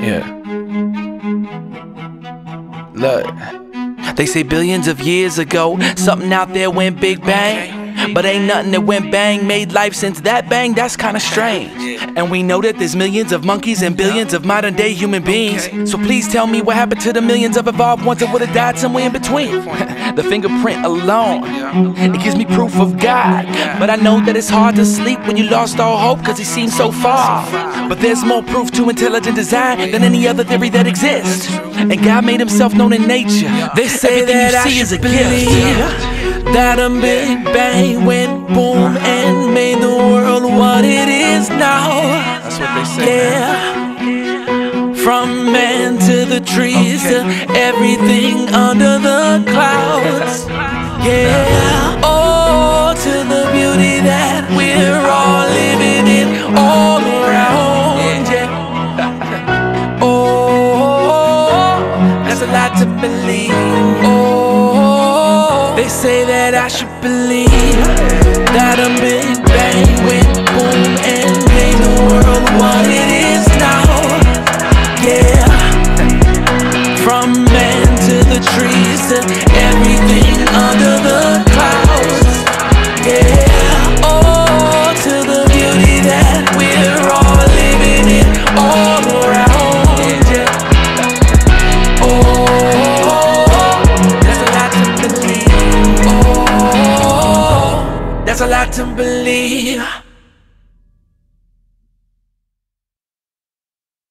yeah. Look. They say billions of years ago, something out there went big bang. But ain't nothing that went bang made life since that bang, that's kinda strange. And we know that there's millions of monkeys and billions of modern day human beings. So please tell me what happened to the millions of evolved ones that would've died somewhere in between. the fingerprint alone, it gives me proof of God. But I know that it's hard to sleep when you lost all hope, cause he seems so far. But there's more proof to intelligent design than any other theory that exists. And God made himself known in nature. They say Everything that you I see is a gift. That a big bang went boom and made the Yeah. From man to the trees to everything under the clouds. Yeah. Oh, to the beauty that we're all living in all around. Yeah. Oh, that's a lot to believe. Oh, they say that I should believe that a big bang went boom there's a lot to believe.